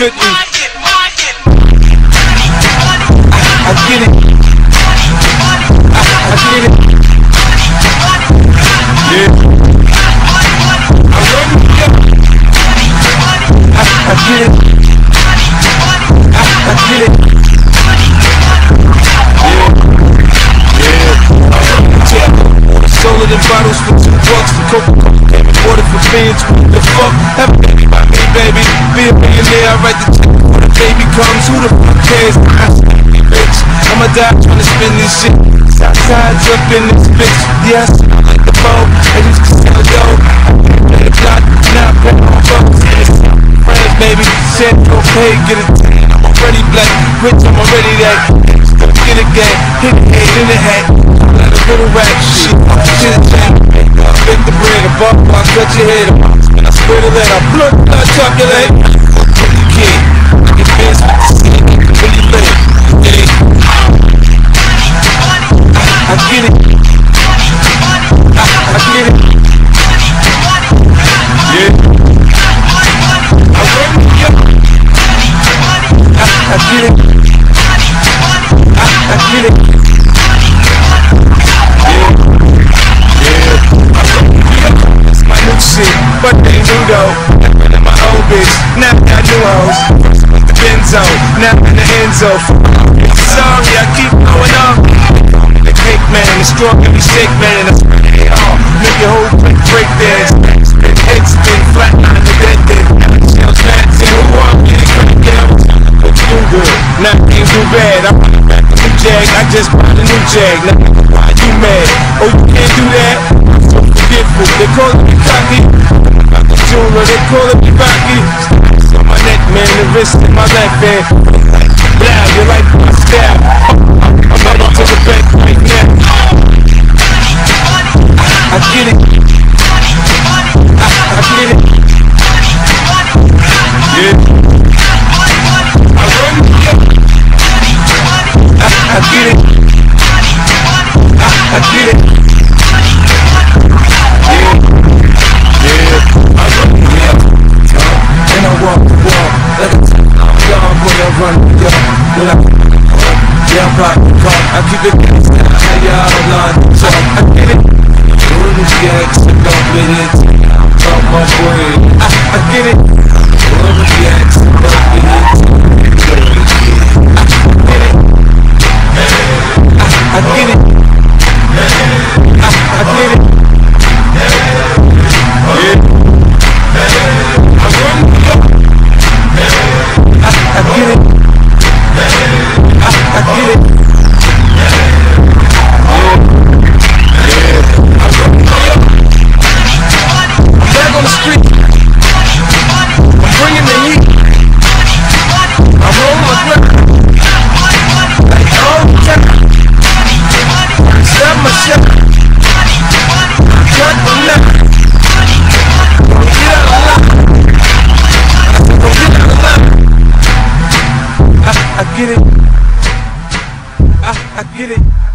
50. I get it. I, get it. Yeah. I run it. I, get it. I, get it. Sold it in bottles for two bucks. The Coca-Cola water for fans. The fuck? Write the check before the baby comes. Who the fuck cares? Bitch, I'ma die trying to spin this shit. Sides up in this bitch. Yes, like the boat. I used to sell dope. Play the block, now pay on folks. Friends, baby. Said okay, get it. I'm already black, rich. I'm already that. Get a gang, hit the head in the hat. Like a little rap shit. Shit, shit. Make the bread, a buck, I cut your head. I swear to that, I blood, blood, chocolate. But they new though. My old bitch, now I got new hoes. Benzo, now in the Enzo. Sorry, I keep going up. The cake man, the strawberry shake man. I spread. Make your whole quick break dance. Head spin, flatline the dead dead. Shells mad, say who I'm getting good, not things do bad. I'm back a new jag, I just bought a new jag. Now why you mad? Oh, you can't do that? Jeweler, they call me Rocky. My neck, man, the wrist in my left hand. Rock the car. I keep it gangsta. I y'all line the talk. I get it. Doing the gangsta, don't get it. Talk my brain. I, I get it. Get it.